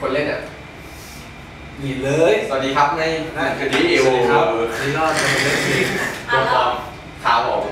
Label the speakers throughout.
Speaker 1: คนเล่นอะ
Speaker 2: หนีเลย
Speaker 1: สวัสดีครับใน
Speaker 2: ได้
Speaker 1: คดี
Speaker 2: สวัสดีครับ
Speaker 1: โอ
Speaker 2: นี่ก็จะเป็นเรื่องที่
Speaker 1: ตัวปลอมครับผม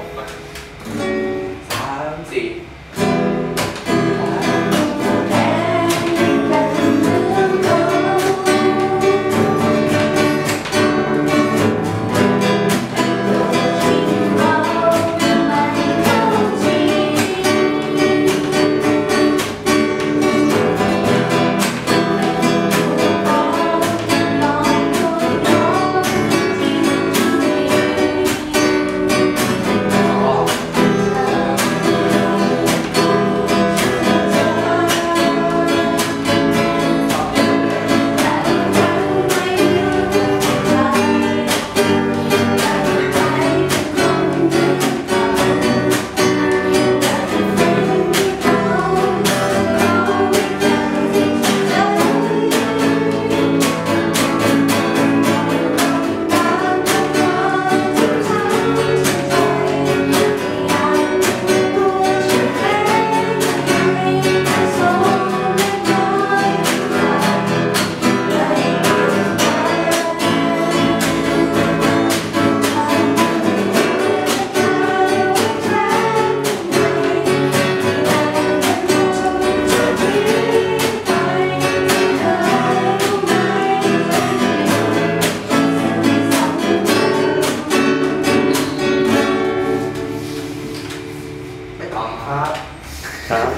Speaker 1: ครับ